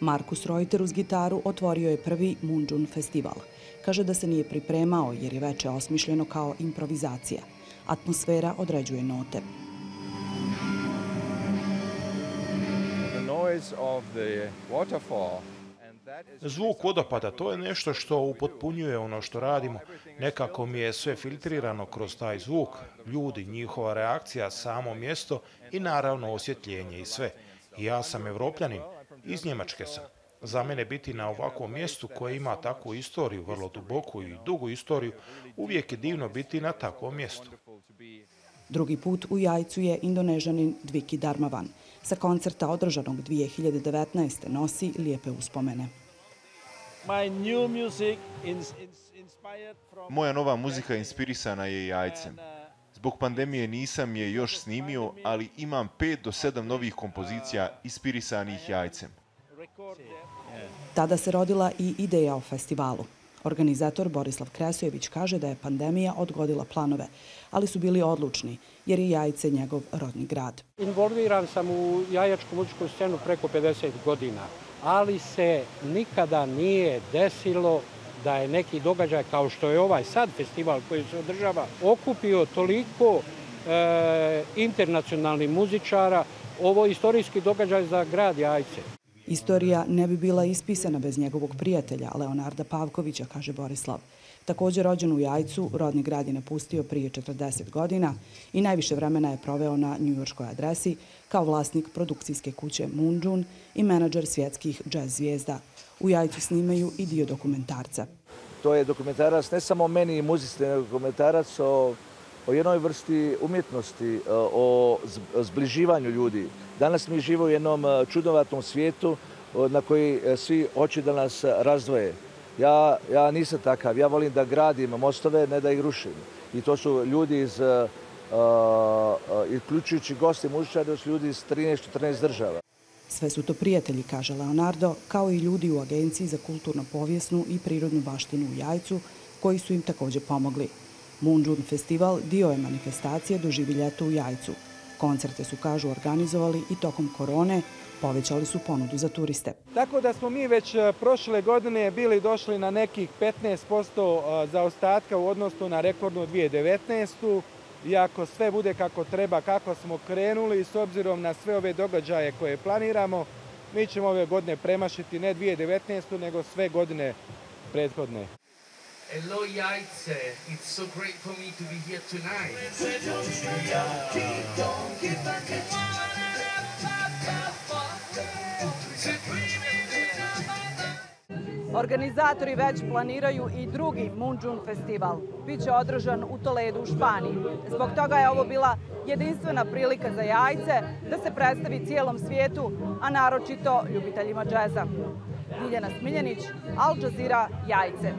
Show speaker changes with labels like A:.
A: Markus Reuter uz gitaru otvorio je prvi Munjun festival. Kaže da se nije pripremao jer je veče osmišljeno kao improvizacija. Atmosfera određuje note.
B: Zvuk vodopada, to je nešto što upotpunjuje ono što radimo. Nekako mi je sve filtrirano kroz taj zvuk, ljudi, njihova reakcija, samo mjesto i naravno osjetljenje i sve. Ja sam evropljanin, iz Njemačke sam. Za mene biti na ovakvom mjestu koje ima takvu istoriju, vrlo duboku i dugu istoriju, uvijek je divno biti na takvom mjestu.
A: Drugi put u Jajcu je indonežanin Dviki Darmavan. Sa koncerta održanog 2019. nosi lijepe uspomene.
C: Moja nova muzika inspirisana je Jajcem. Zbog pandemije nisam je još snimio, ali imam pet do sedam novih kompozicija inspirisanih Jajcem.
A: Tada se rodila i ideja o festivalu. Organizator Borislav Kresojević kaže da je pandemija odgodila planove, ali su bili odlučni jer je Jajce njegov rodni grad.
D: Involviran sam u jajačku muzičku scenu preko 50 godina, ali se nikada nije desilo da je neki događaj kao što je ovaj sad festival koji se održava okupio toliko e, internacionalnih muzičara. Ovo je istorijski događaj za grad Jajce.
A: Istorija ne bi bila ispisana bez njegovog prijatelja, Leonarda Pavkovića, kaže Borislav. Također rođen u Jajcu, rodni grad je napustio prije 40 godina i najviše vremena je proveo na njujorskoj adresi kao vlasnik produkcijske kuće Moonjun i menadžer svjetskih jazz zvijezda. U Jajcu snimaju i dio dokumentarca.
E: To je dokumentarac ne samo meni i muzici, nego dokumentarac o, o jednoj vrsti umjetnosti, e, o zbliživanju ljudi. Danas mi živo u jednom e, čudovatom svijetu e, na koji svi hoće da nas razdvoje. Ja, ja nisam takav, ja volim da gradim mostove, ne da ih rušim. I to su ljudi iz, uh, uh, uključujući gosti muzičari, to su ljudi iz 13-14 država.
A: Sve su to prijatelji, kaže Leonardo, kao i ljudi u Agenciji za kulturno-povijesnu i prirodnu baštinu u Jajcu, koji su im također pomogli. Moonjun festival dio je manifestacije doživi ljeto u Jajcu, Koncerte su, kažu, organizovali i tokom korone povećali su ponudu za turiste.
F: Tako da smo mi već e, prošle godine bili došli na nekih 15% e, za ostatka u odnosu na rekordnu 2019. Iako sve bude kako treba, kako smo krenuli, s obzirom na sve ove događaje koje planiramo, mi ćemo ove godine premašiti ne 2019. nego sve godine prethodne. Hello Jajce, it's so great for me to be here tonight.
A: Organizatori već planiraju i drugi Munđun festival. Biće održan u Toledu u Španiji. Zbog toga je ovo bila jedinstvena prilika za jajce da se predstavi cijelom svijetu, a naročito ljubiteljima džeza. Diljana Smiljanić, Al Jazeera, Jajce.